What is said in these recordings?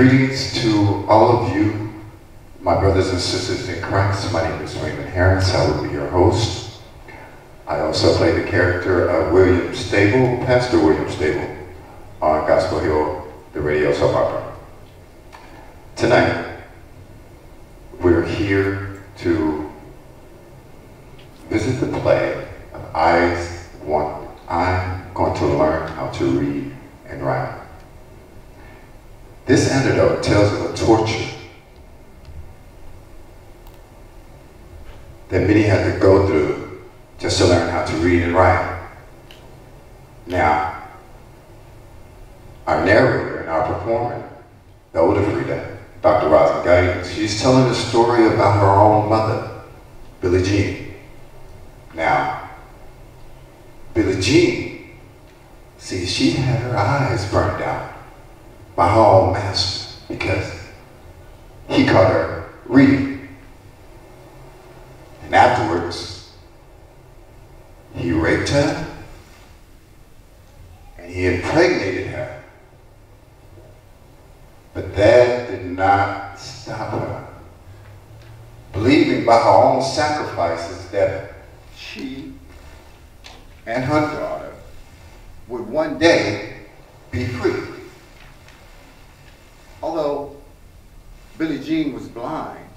Greetings to all of you, my brothers and sisters in Christ. My name is Raymond Harris. I will be your host. I also play the character of William Stable, Pastor William Stable, on Gospel Hill, the radio soap opera. Tonight, we're here to visit the play of I Want, I'm going to learn how to read and write. This anecdote tells of a torture that many had to go through just to learn how to read and write. Now, our narrator and our performer, the older Frida, Dr. Rosin Guidance, she's telling a story about her own mother, Billie Jean. Now, Billie Jean, see, she had her eyes burned out by her own master because he caught her reading. And afterwards, he raped her and he impregnated her. But that did not stop her. Believing by her own sacrifices that she and her daughter would one day be free. Although Billie Jean was blind,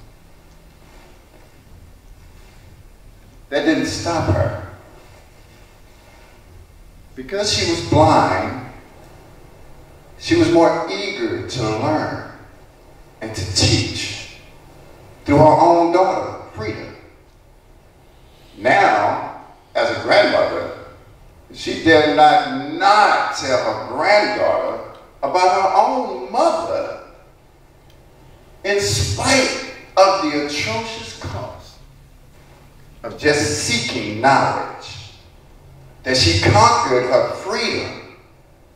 that didn't stop her. Because she was blind, she was more eager to learn and to teach through her own daughter, Frida. Now, as a grandmother, she dare not not tell her granddaughter about her own mother in spite of the atrocious cost of just seeking knowledge, that she conquered her freedom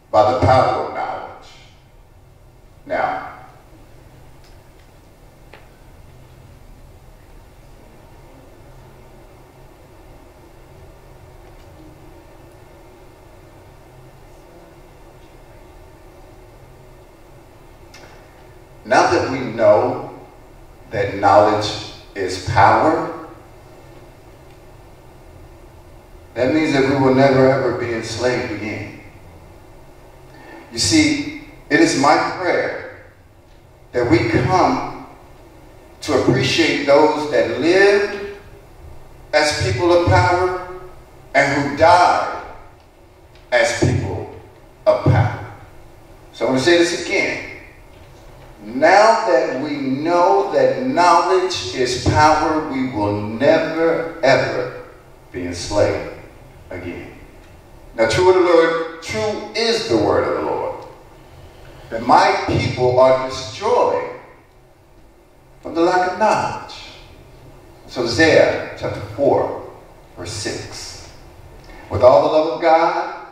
by the power of knowledge. Now, Now that we know that knowledge is power, that means that we will never ever be enslaved again. You see, it is my prayer that we come to appreciate those that lived as people of power and who died as people of power. So I'm going to say this again. Now that we know that knowledge is power, we will never, ever be enslaved again. Now, true of the Lord, true is the word of the Lord. That my people are destroyed from the lack of knowledge. So, Isaiah chapter 4, verse 6. With all the love of God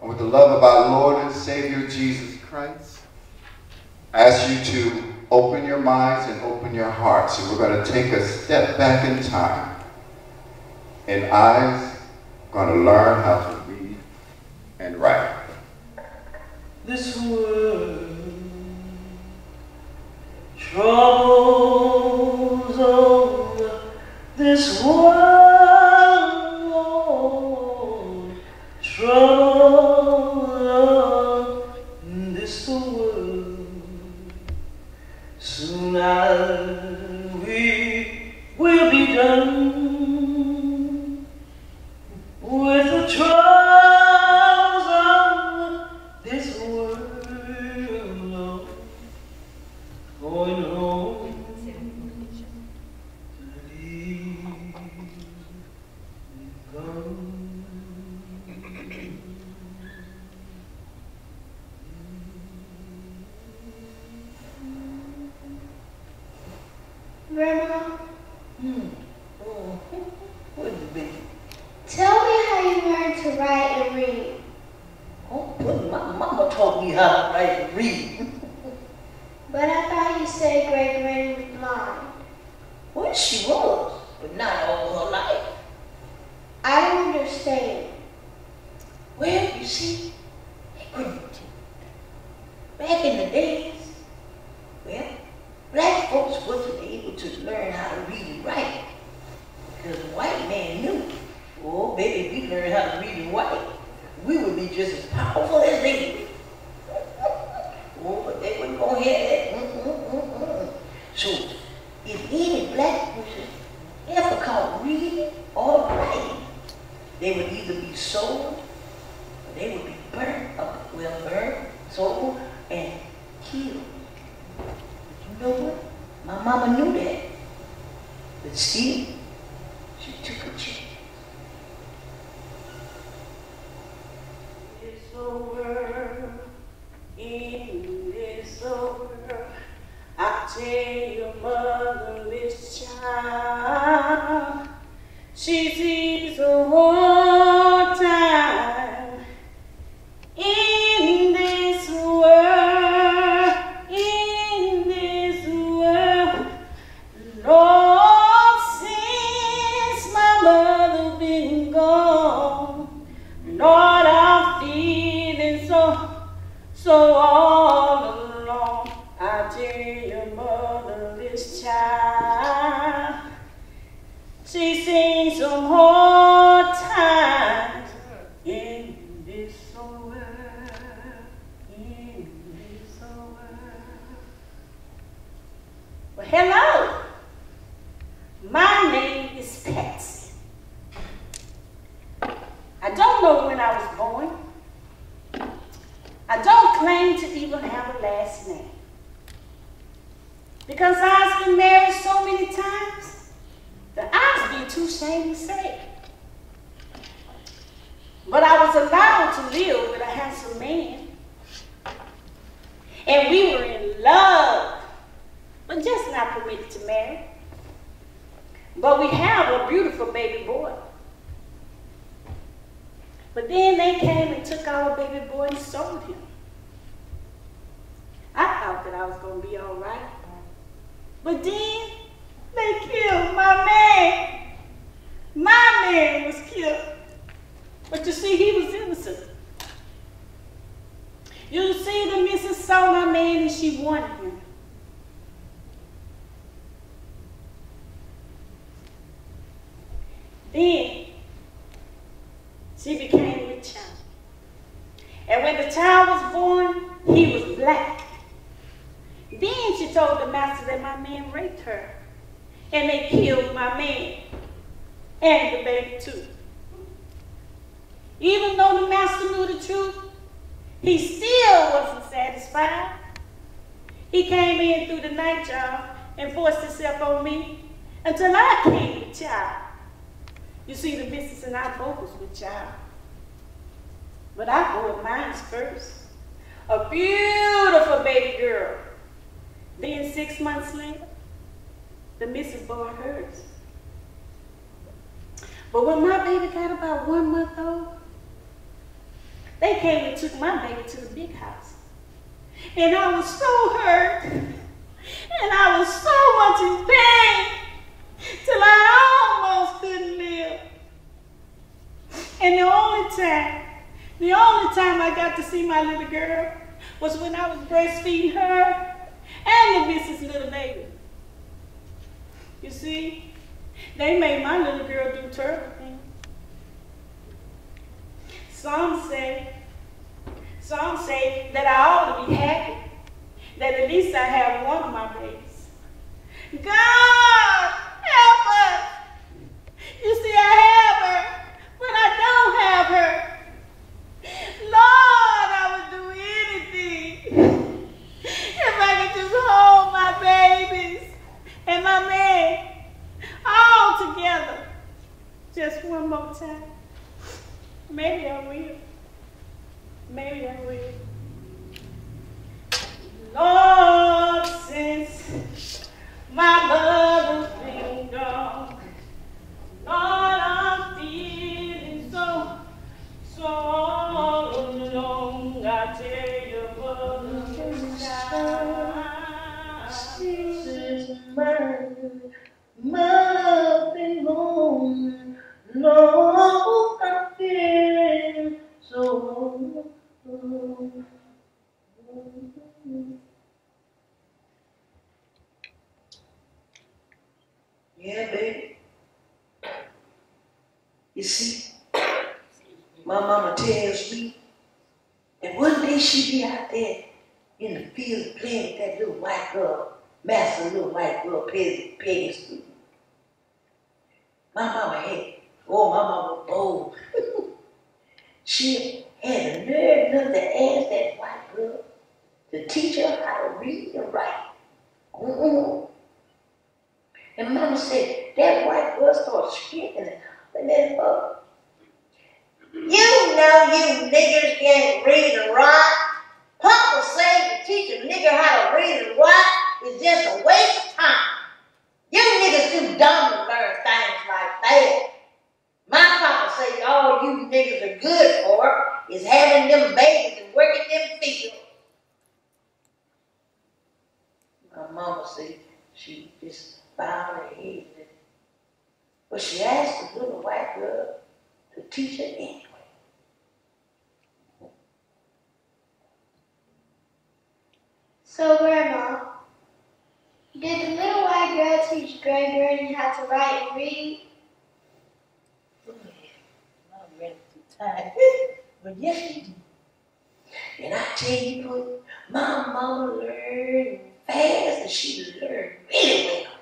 and with the love of our Lord and Savior Jesus Christ, ask you to open your minds and open your hearts. And we're going to take a step back in time. And I'm going to learn how to read and write. This world troubles over this world this is claim to even have a last name. Because I've been married so many times that I've been too ashamed to say. But I was allowed to live with a handsome man. And we were in love, but just not permitted to marry. But we have a beautiful baby boy. But then they came and took our baby boy and sold him. I thought that I was going to be all right. But then they killed my man. My man was killed. But you see, he was innocent. You see, the missus saw my man and she wanted him. Then she became with child. And when the child was born, he was black. Then she told the master that my man raped her. And they killed my man. And the baby too. Even though the master knew the truth, he still wasn't satisfied. He came in through the night job and forced himself on me until I came with child. You see, the missus and I both was with child. But I bore mine first. A beautiful baby girl. Then six months later, the missus bore hers. But when my baby got about one month old, they came and took my baby to the big house. And I was so hurt. And I was so much in pain till I almost couldn't live. And the only time, the only time I got to see my little girl was when I was breastfeeding her and the missus' little baby. You see, they made my little girl do terrible things. Some say, some say that I ought to be happy that at least I have one of my babies. God, help us! You see, I have her, but I don't have her. Lord, I would do anything if I could just hold my babies and my man all together just one more time. Maybe I will. Maybe I will. Lord, since my mother's been gone, Lord, I'm feeling so, so alone. I tell you, mother's Since my mother been gone, Lord, I'm feeling so. Yeah, baby. You see, my mama tells me that one day she be out there in the field playing with that little white girl, master little white girl, Peggy, Peggy Sue. My mama had, oh, my mama was bold. she had the nerve enough to ask that white girl to teach her how to read and write. Mm-mm. And mama said, that white girl started screaming and then uh, you know you niggers can't read and write. Papa said to teach a nigger how to read and write is just a waste of time. You niggas too dumb to learn things like that. My papa said all you niggas are good for is having them babies and working them fields. My mama said she just bowed her head. But she asked the little white girl to teach her anyway. So, Grandma, did the little white girl teach Gray how to write and read? I'm ready to time. but yes, she did. And I tell you what, my mama learned fast and she learned really well.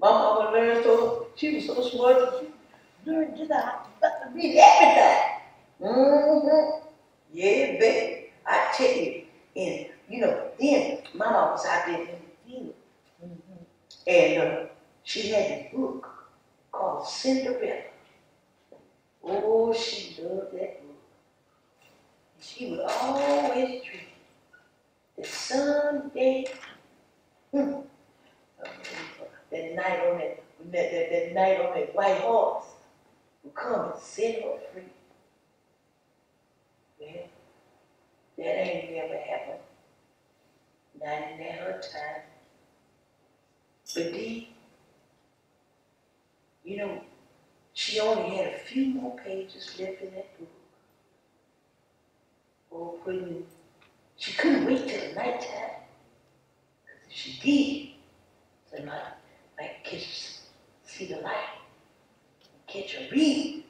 My mama learned so, she was so smart that she learned just how to read everything. Mm-hmm. Yeah, baby. I tell you, and you know, then my mama was out there in the field. Mm-hmm. And uh, she had a book called Cinderella. Oh, she loved that book. And she would always dream that someday, hmm, that knight on that, that, that, that knight on that white horse would come and set her free. Well, that ain't never happened. Not in her time. But then, you know, she only had a few more pages left in that book. Oh, when she couldn't wait till nighttime. Because if she did, they might, might catch, see the light, catch a read.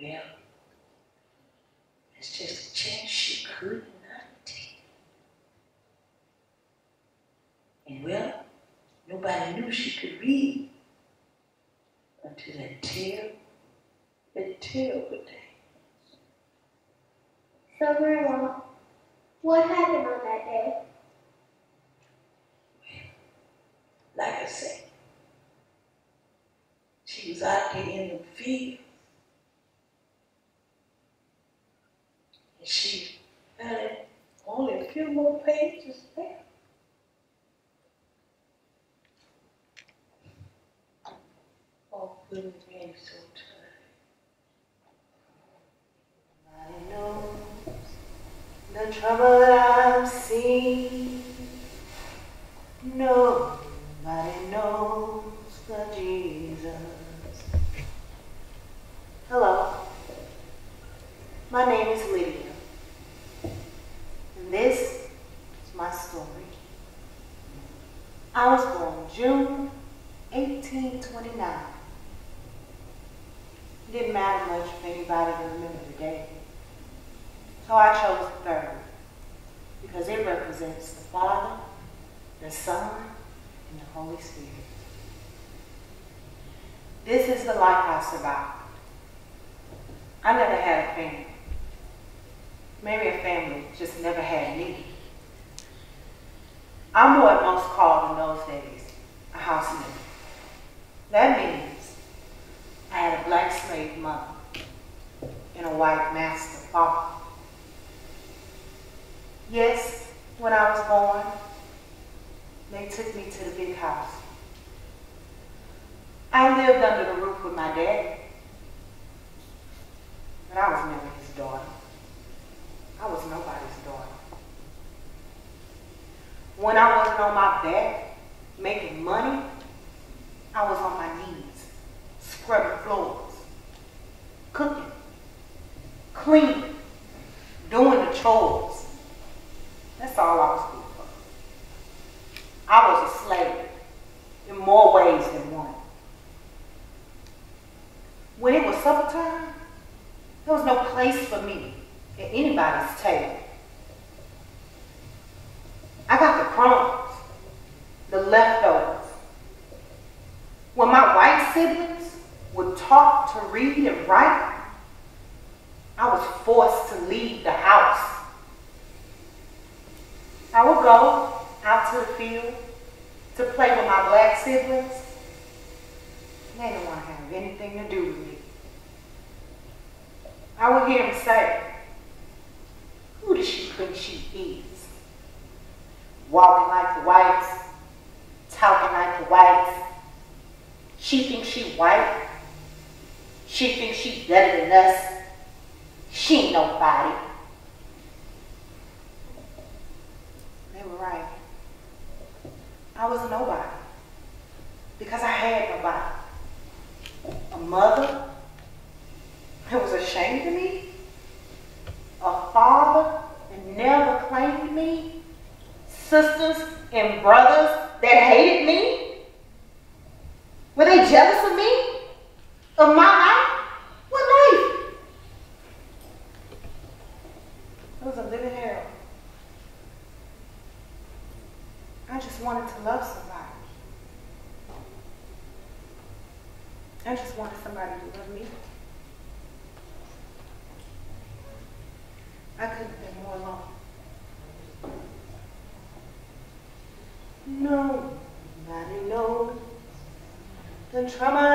Well, it's just a chance she could not take. And well, nobody knew she could read until that terrible, that terrible day. So, Grandma, what happened on that day? Like I said, she was out there in the field. And she had only a few more pages left. Nobody knows the trouble that I've seen. Nobody knows the Jesus. Hello, my name is Lydia, and this is my story. I was born June 1829. Didn't matter much if anybody could remember the day. So I chose the third because it represents the Father, the Son, and the Holy Spirit. This is the life I survived. I never had a family. Maybe a family just never had me. I'm what most called in those days a housemaid. That means I had a black slave mother and a white master father. Yes, when I was born, they took me to the big house. I lived under the roof with my dad, but I was never his daughter. I was nobody's daughter. When I wasn't on my back making money, I was on my knees, scrubbing floors, cooking, cleaning, doing the chores. That's all I was good for. I was a slave in more ways than one. When it was supper time, there was no place for me at anybody's table. read and write, I was forced to leave the house. I would go out to the field to play with my black siblings. They didn't want to have anything to do with me. I would hear him say, who does she think she is? Walking like the whites, talking like the whites. Thinks she thinks she's better than us. She ain't nobody. They were right. I was nobody because I had nobody. A mother who was ashamed of me, a father that never claimed me, sisters and brothers that hated me. Were they jealous of me? Of my life? What life? It was a living hell. I just wanted to love somebody. I just wanted somebody to love me. I couldn't have been more alone. Nobody the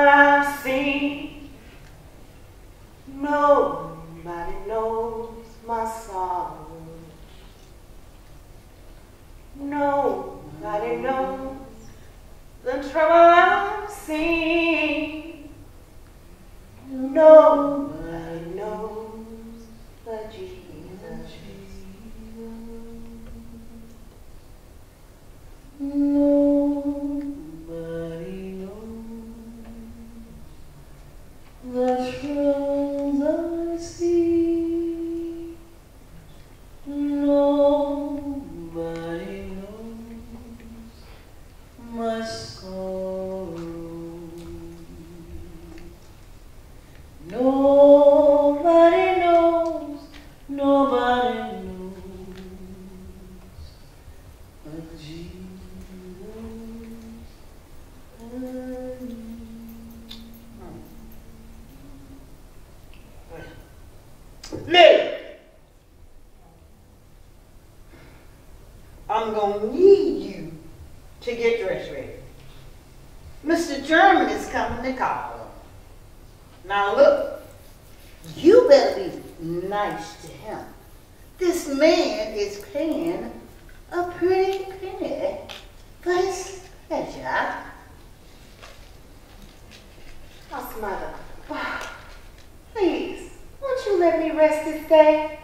let me rest this day?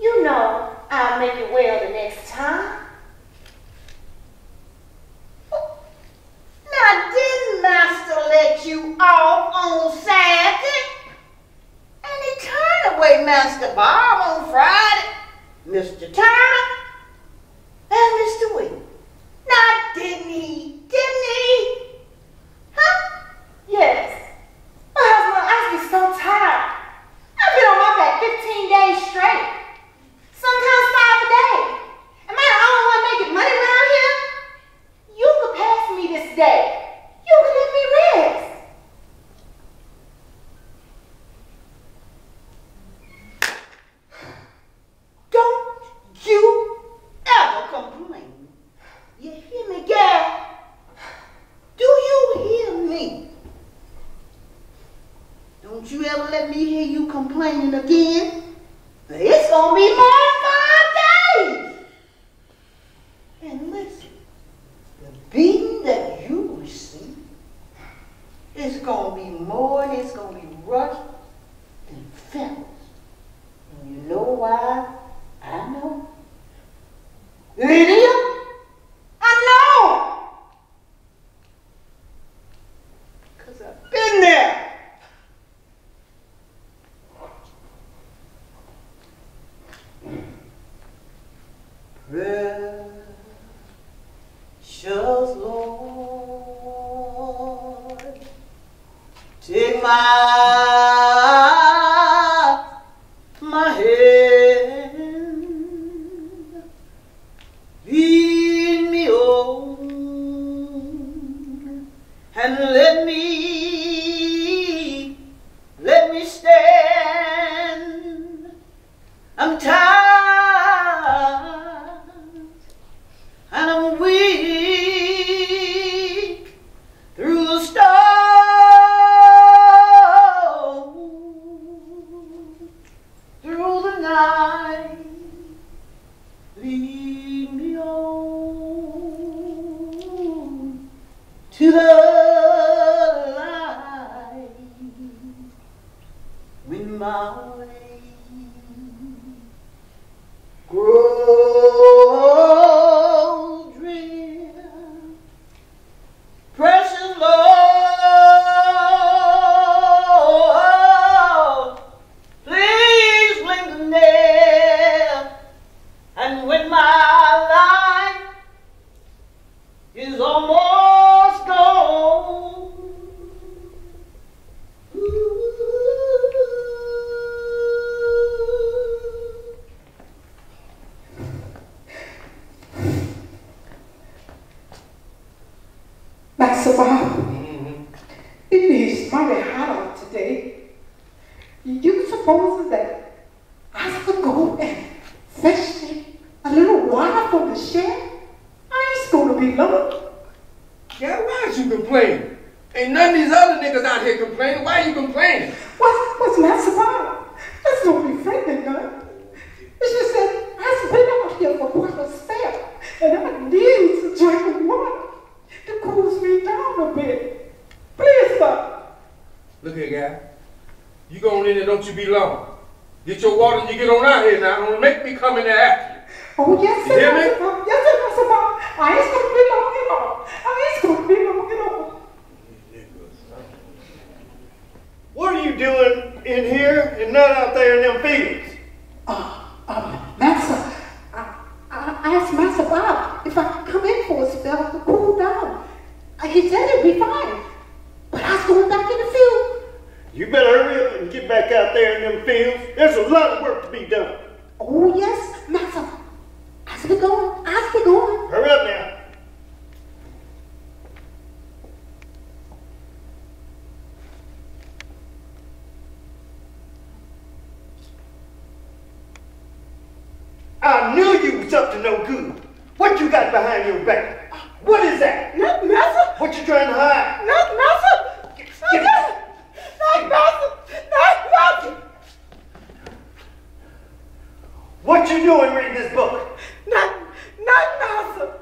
You know I'll make it well the next time. Now, didn't Master let you off on Saturday? And he turned away Master Bob on Friday, Mr. Turner, and Mr. Williams. Now, didn't he? Didn't he? Huh? Yes. My husband, I be so tired. My back 15 days straight. Sometimes five a day. Am I the only one making money around here? You could pass me this day. You could let me rest. Don't you ever complain. You hear me, girl? Do you hear me? Don't you ever let me hear you complaining again. It's gonna be more than five days. And listen, the beating that you receive is gonna be more and it's gonna be rushed than feathers. And you know why? I know. Lydia, I know. Because I've been there. Precious Lord, take water from the shed? I ain't gonna be long. Yeah, why is you complaining? Ain't none of these other niggas out here complaining. Why you complaining? What's, what's Master Bob? That's no be friendly, none. It's just that I've been out here for quite a spell, and I need to drink water to cool me down a bit. Please, sir. Look here, guy. You go on in there, don't you be long. Get your water and you get on out here now. Don't make me come in there after you. Oh, yes, sir, hear me? Master Yes, sir, Master Bob. I ain't gonna be long at all. I ain't gonna be long at all. What are you doing in here and not out there in them fields? Uh, uh, Master, I, I, I asked Master Bob if I could come in for a spell to cool down. He said it'd be fine, but I was going back in the field. You better hurry up and get back out there in them fields. There's a lot of work to be done. Oh, yes, Master. As we going, as we going. Hurry up now. I knew you was up to no good. What you got behind your back? What is that? Not Master, What you trying to hide? not Master. Get it. Not Master, not Master. What you doing reading this book? Not, not Master.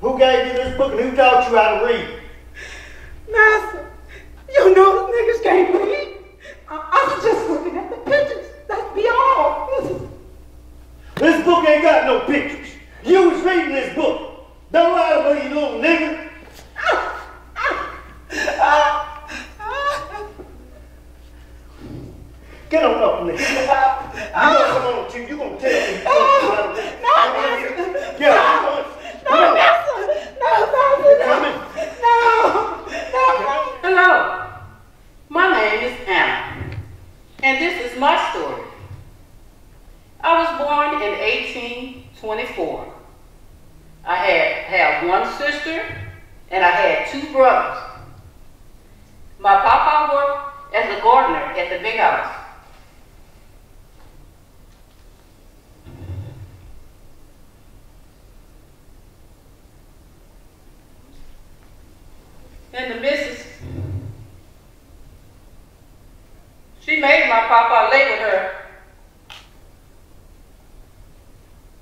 Who gave you this book and who taught you how to read? Master, you know the niggas can't read. I, I was just looking at the pictures. That's be all. This book ain't got no pictures. You was reading this book. Don't lie to me, you little nigger. Get on up, nigga. You gonna come on to you gonna tell me how to read. Come on here. Get up, come on. Come on. You coming? Hello, my name is Anna, and this is my story. I was born in 1824. I had, had one sister and I had two brothers. My papa worked as a gardener at the big house. And the missus My papa with her.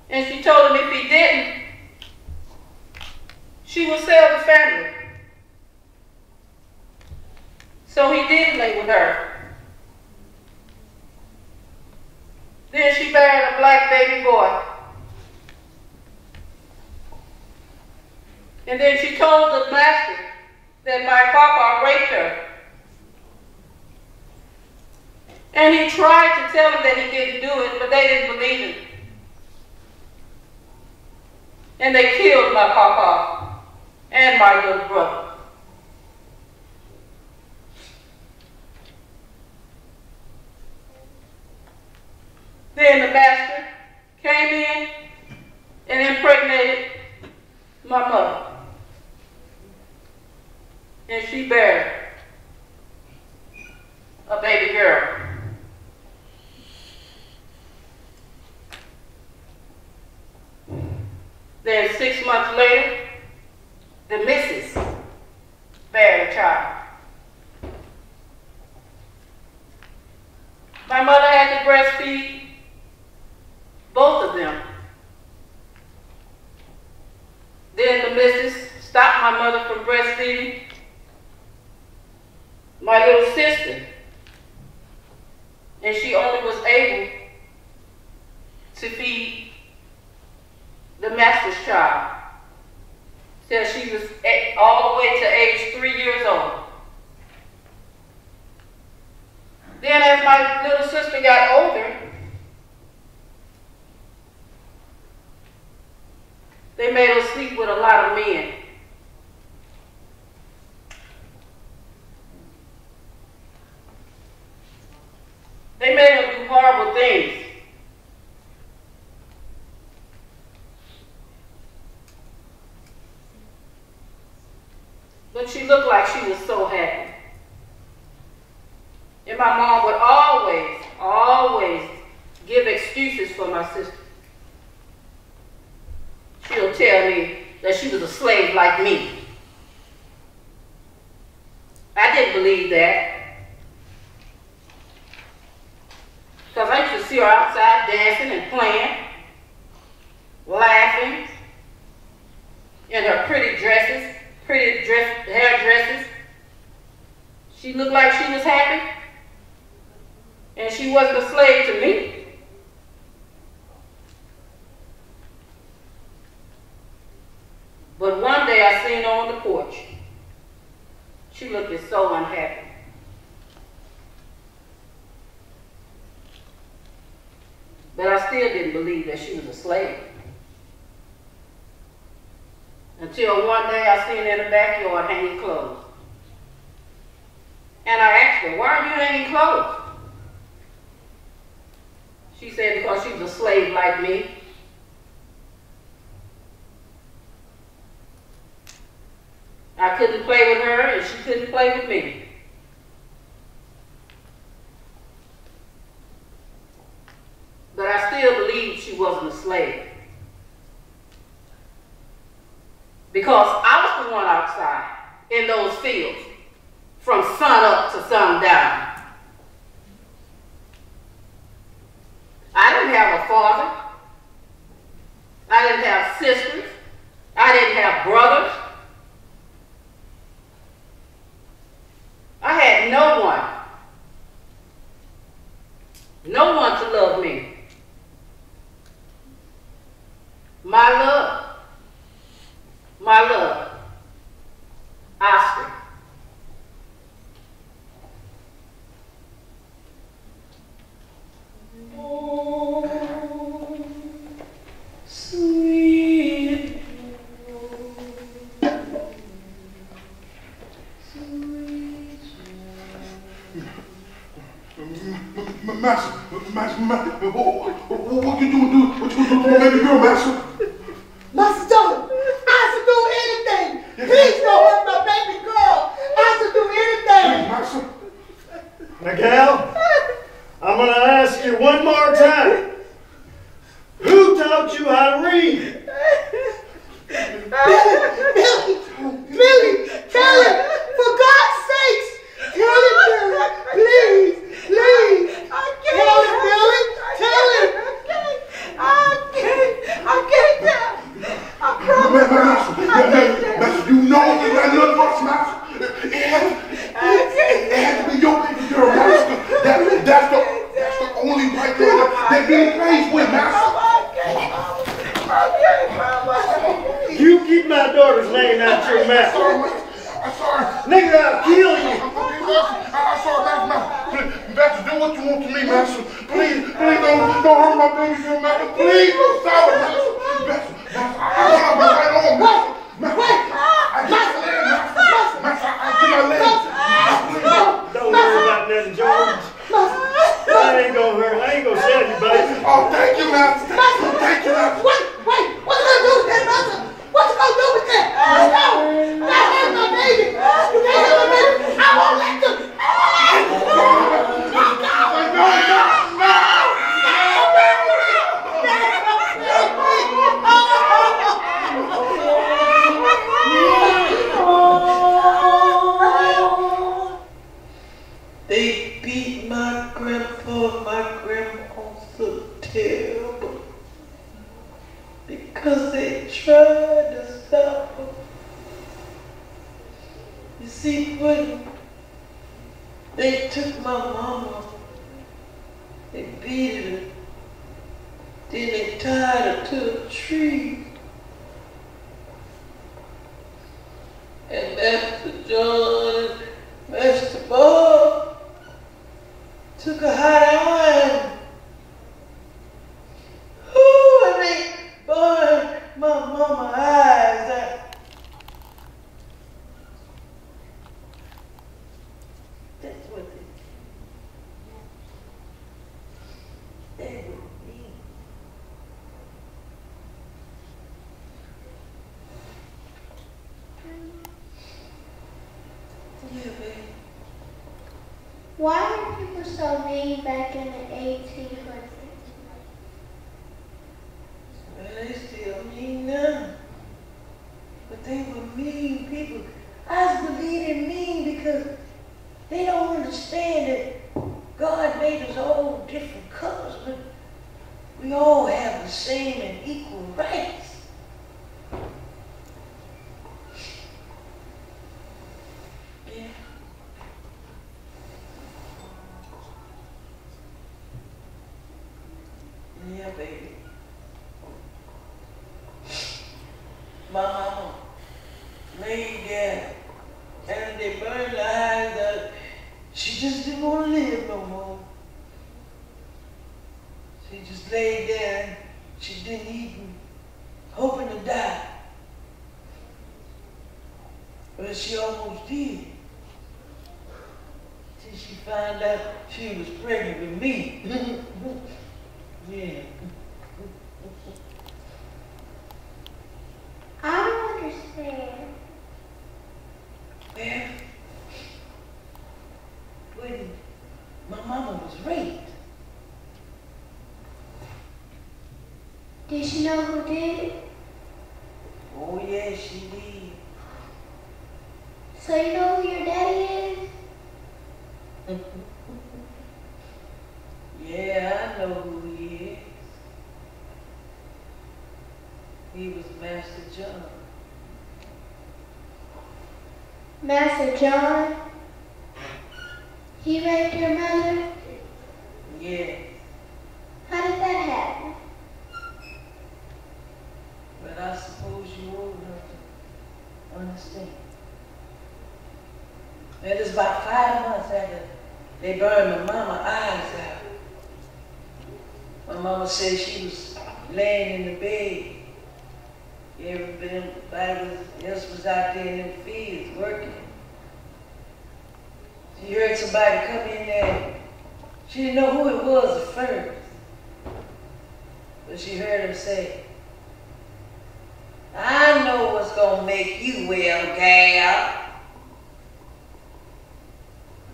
And she told him if he didn't, she would sell the family. So he did lay with her. Then she buried a black baby boy. And then she told the master that my papa raped her. And he tried to tell them that he didn't do it, but they didn't believe him. And they killed my papa my little brother. Then the master came in and impregnated my mother. And she buried a baby girl. Then six months later, the missus buried a child. My mother had to breastfeed both of them. Then breastfeeding my little sister. And she only was able to feed the master's child till she was at, all the way to age three years old. Then as my little sister got older, they made her sleep with a lot of men. They made her do horrible things. But looked like she was so happy. And my mom would always, always give excuses for my sister. She'll tell me that she was a slave like me. I didn't believe that. Because I used to see her outside dancing and playing, laughing, in her pretty dresses, pretty dress, hair dresses. She looked like she was happy. And she wasn't a slave to me. But one day I seen her on the porch. She looked so unhappy. But I still didn't believe that she was a slave. Until one day I seen her in the backyard hanging clothes. And I asked her, why are you hanging clothes? She said, because she's a slave like me. I couldn't play with her and she couldn't play with me. But I still believe she wasn't a slave. Because I was the one outside in those fields from sun up to sundown. I didn't have a father. I didn't have sisters. I didn't have brothers. I had no one. No one to love me. My love. People back in the 1800s? Well, they still mean now. But they were mean people. I believe they're mean because they don't understand that God made us all different colors, but we all have the same and equal rights. Yeah. Yeah, baby. My mama laid there and they burned her eyes out. She just didn't want to live no more. She just laid there and she didn't eat and hoping to die. But she almost did. Till she found out she was pregnant with me. yeah. I don't understand. Well, when my mama was raped, Know who did it? oh yeah, she did. So you know who your daddy is? Yeah, I know who he is. He was Master John. Master John? He raped your mother? Yeah, How did that happen? but I suppose you old enough to understand. It was about five months after they burned my mama eyes out. My mama said she was laying in the bed. Everybody else was out there in the fields working. She heard somebody come in there. She didn't know who it was at first. But she heard him say, I know what's gonna make you well, gal.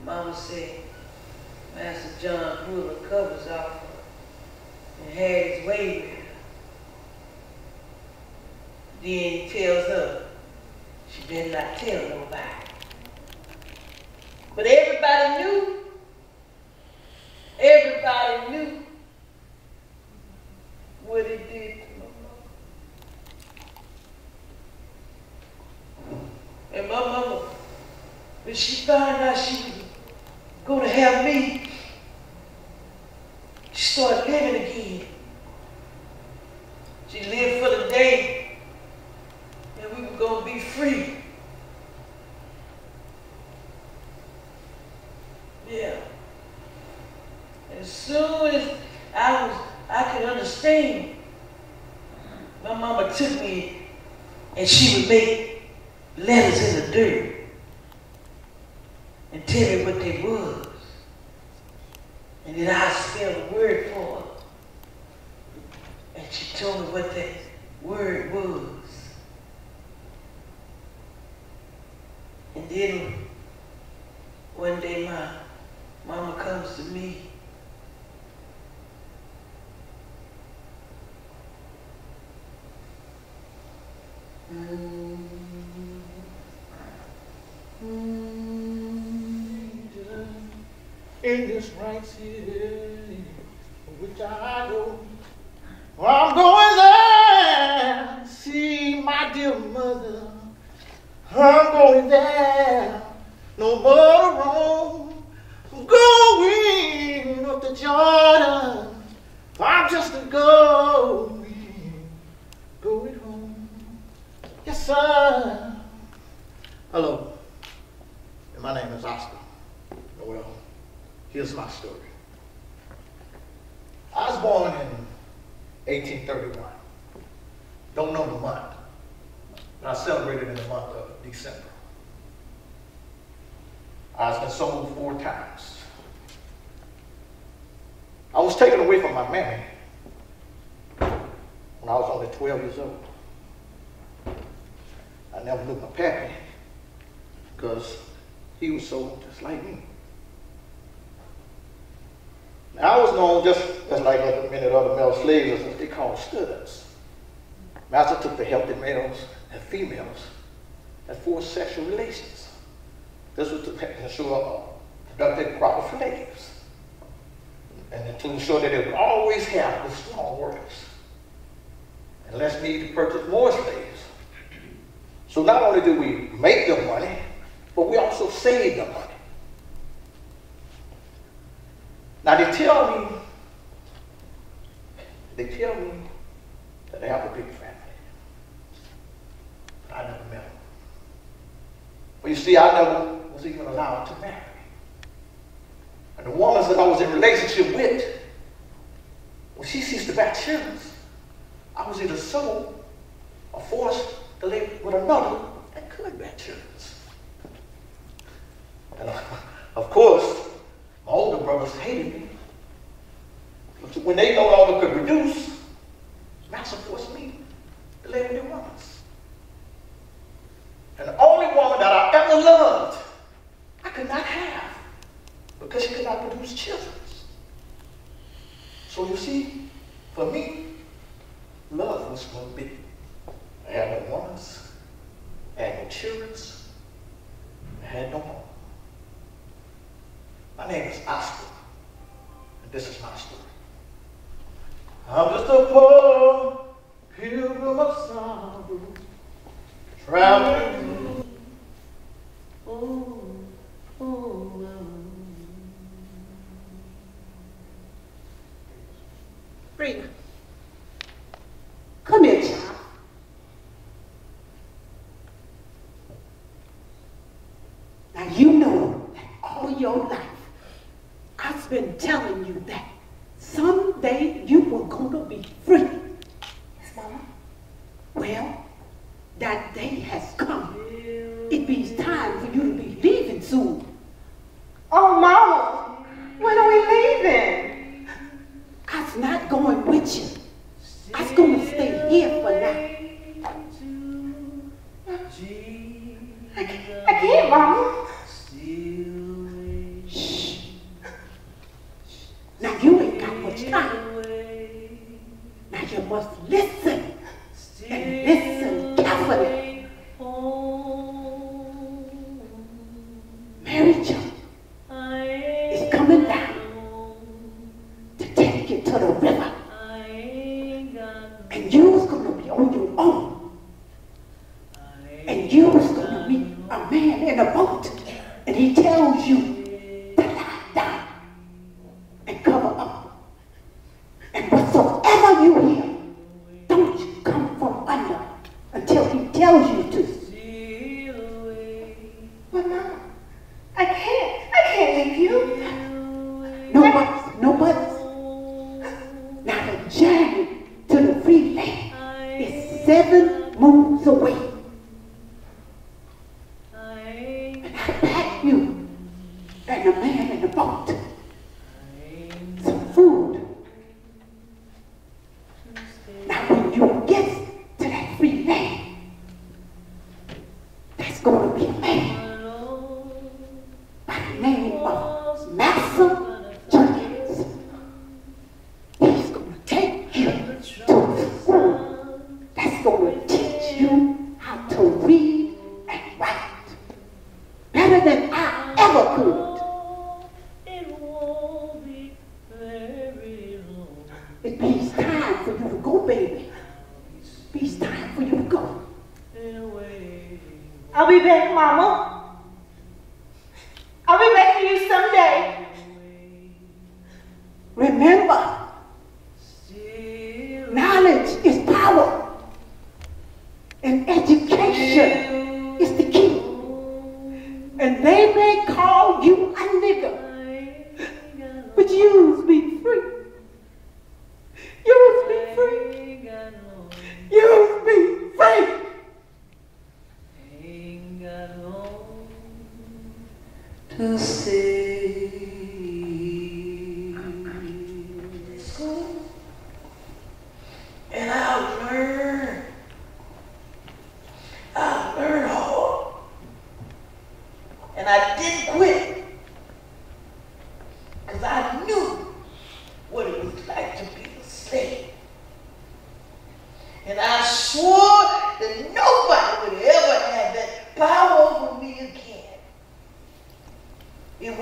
Mama said, Master John pulled the covers off her and had his way with her. Then he tells her, she better not tell nobody. But everybody knew. Everybody knew what he did to my mama. And my mama, when she found out she was going to have me, she started living again. She lived for the day and we were going to be free. Yeah. As soon as I was, I could understand, my mama took me and she would make letters in the dirt and tell me what they was. And then I spell the word for her. And she told me what that word was. Right city, which I go. Well, I'm going there to see my dear mother. I'm going there Hello, and my name is Oscar. Well, here's my story. I was born in 1831. Don't know the month, but I celebrated in the month of December. I've been sold four times. I was taken away from my mammy when I was only 12 years old. I never knew my pappy because sold just like me. Now, I was known just, just like many other male slaves as they called studs. Master took the healthy males and females and forced sexual relations. This was to ensure productive crop of slaves and to ensure that they would always have the strong workers and less need to purchase more slaves. So not only do we make them money, but we also save the money. Now they tell me, they tell me that they have a big family. But I never met them. But you see, I never was even allowed to marry. And the woman that I was in relationship with, when she sees the bachelors, I was either sold or forced to live with another that could bear children. And uh, of course, my older brothers hated me. But When they no longer could produce, Master forced me to live with mothers. And the only woman that I ever loved, I could not have because she could not produce children. So you see, for me, love was big. I had no wants, I had no children, I had no home. My name is Oscar, and this is my story. I'm just a poor pilgrim of sorrow, traveling. Oh, oh, oh. Frida, in the boat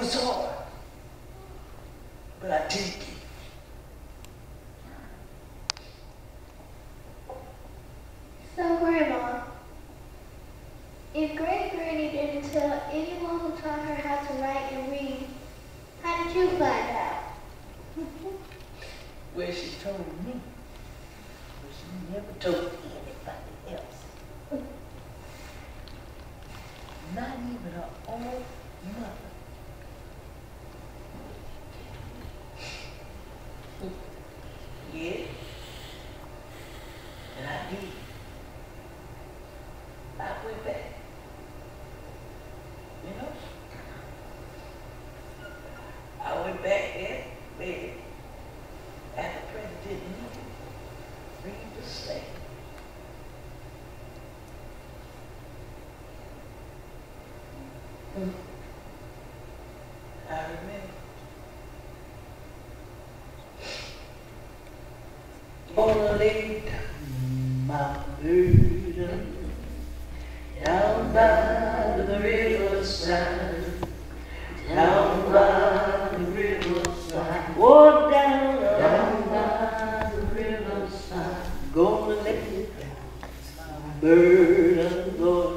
It was hard. But I didn't give So, Grandma, if Great Granny didn't tell anyone who taught her how to write and read, how did you find out? where she told me. But she never told anybody else. Not even her own mother. Yeah. And I did. I went back. You know? I went back there, baby. And the president didn't read the slave. Mm. I remember. My burden down by the riverside, down by the riverside, oh down, down by the riverside, gonna lay down my burden, Lord,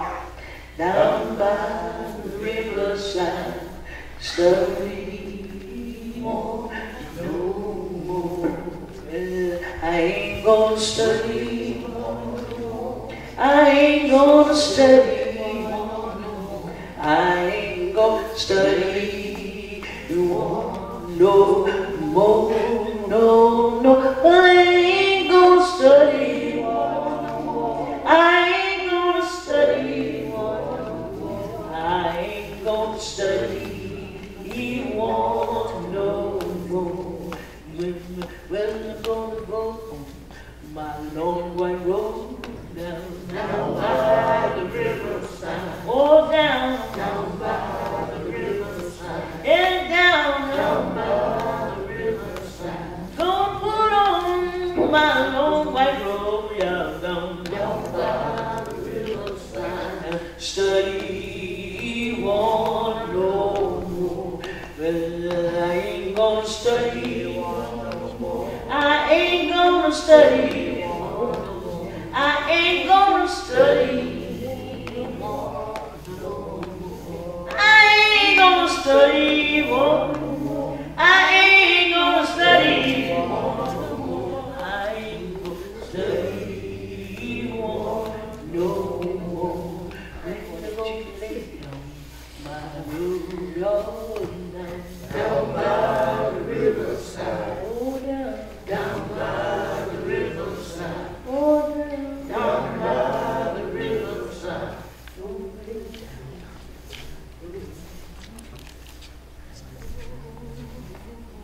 down by the riverside, study more, no more. Well, I ain't gonna study. I ain't gonna study. I ain't gonna study. No more. No.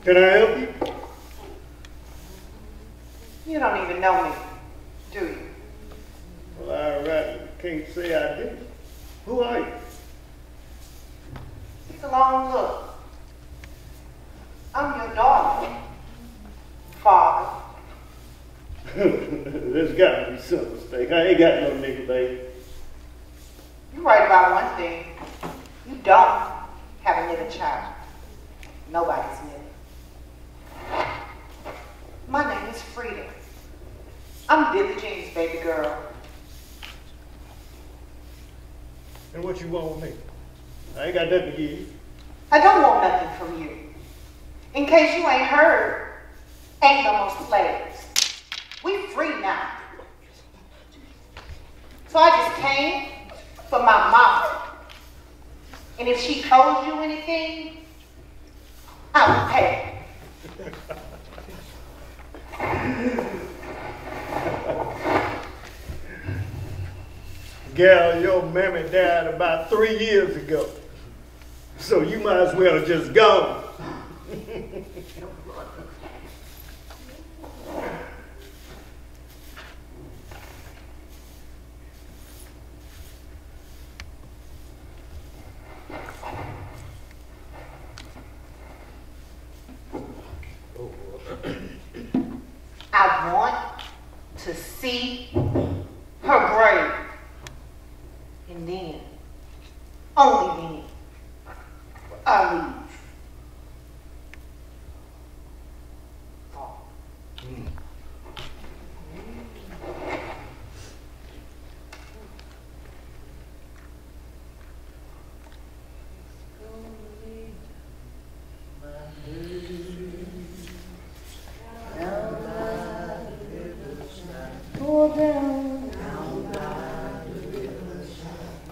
Can I help you? You don't even know me, do you? Well, I rightly can't say I do. Who are you? Take a long look. I'm your daughter, father. There's got to be some mistake. I ain't got no nigga, baby. You're right about one thing. You don't have a nigga child. Nobody's nigga. My name is Frida. I'm Billie Jean's baby girl. And what you want with me? I ain't got nothing to give you. I don't want nothing from you. In case you ain't heard, ain't no more slaves. We free now. So I just came for my mama. And if she owes you anything, I will pay. Gal, your mammy died about three years ago. So you might as well just go. I want to see her grave. And then, only then, I leave. Go down.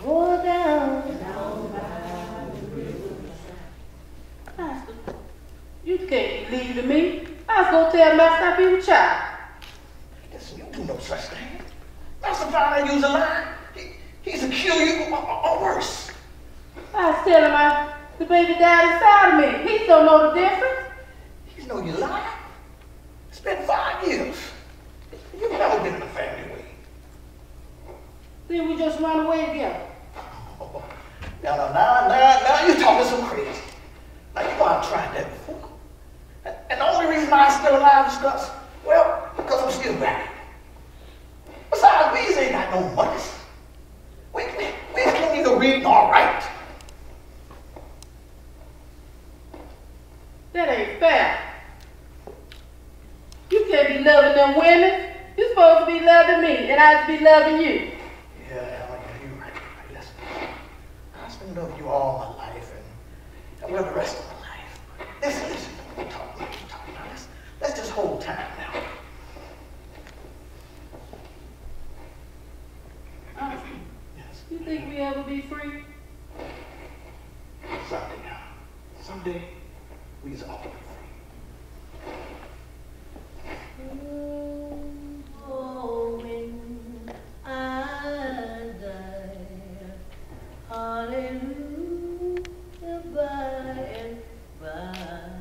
Go down. Pastor, you can't be leaving me. I was gonna tell Master I be with y'all. Listen, you do no such thing. Master found I use a lie. He, he's a kill you or, or- or worse. I was telling my the baby died inside of me. He don't know the difference. He's know you lie. It's been five years. You've never been in a family way. Then we just run away together. Now, now, now, now, now you're talking some crazy. Now, you know I've tried that before. And, and the only reason I'm still alive is because, well, because I'm still back. Besides, we ain't got no money. We, we, we can't even read nor write. That ain't fair. You can't be loving them women. You're supposed to be loving me, and I should be loving you. Yeah, yeah, yeah, you're right. You're right. Listen, I've been loving you all my life and, and well, the rest of my life. Listen, listen, don't talk, don't talk now. Let's, let's just hold time now. Yes, You think we ever be free? someday. Someday, we's all be free. Oh, when I die, hallelujah, by and by.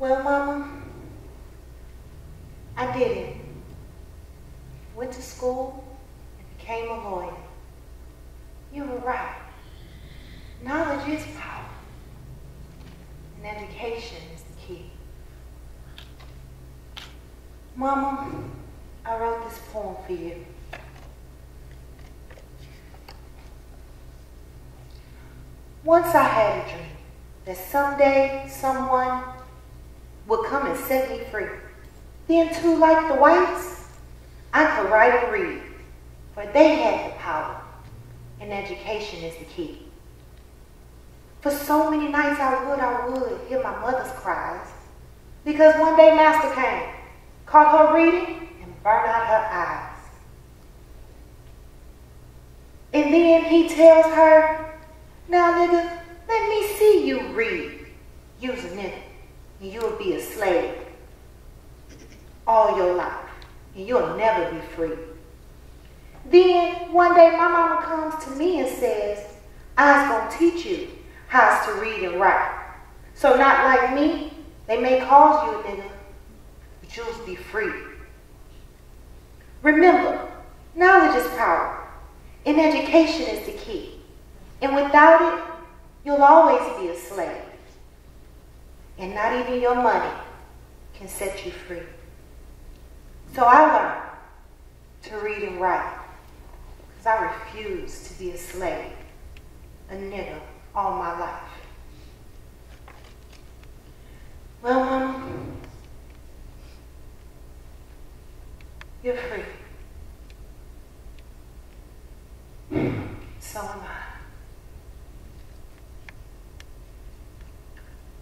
Well, Mama, I did it. Went to school and became a lawyer. You were right. Knowledge is power. And education is the key. Mama, I wrote this poem for you. Once I had a dream that someday someone would come and set me free. Then too, like the whites, I could write and read, for they had the power, and education is the key. For so many nights I would, I would hear my mother's cries, because one day Master came, caught her reading, and burned out her eyes. And then he tells her, now nigga, let me see you read. Use a nigga and you'll be a slave all your life, and be free. Then one day my mama comes to me and says, I's gonna teach you how to read and write. So not like me, they may call you a nigga, but you'll be free. Remember, knowledge is power, and education is the key. And without it, you'll always be a slave and not even your money can set you free. So I learned to read and write because I refuse to be a slave, a nigger, all my life. Well, Mama, you're free. So am I.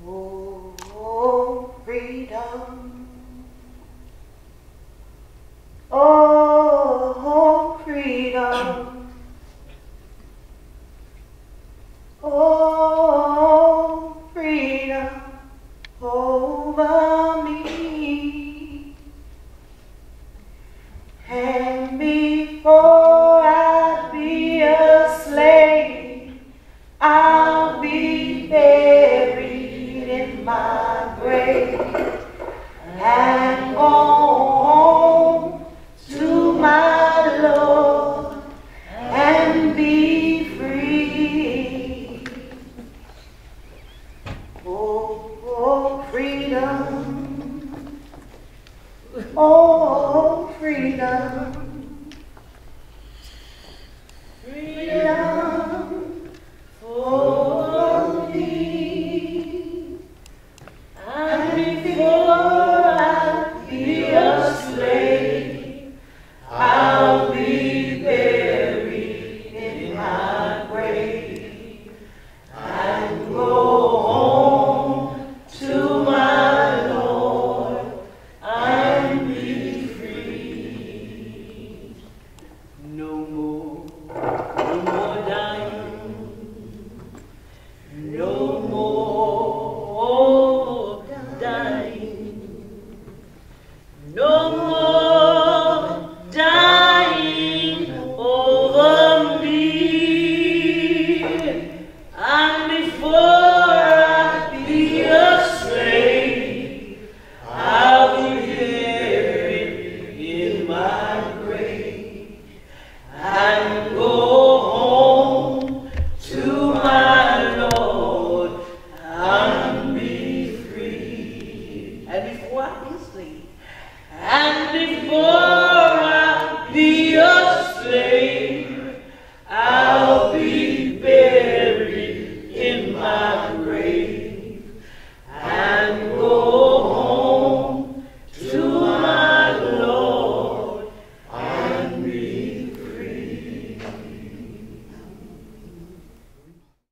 Oh, oh Oh, freedom. Oh, freedom over me. And before I be a slave, I'll be buried in my grave. And all Peter.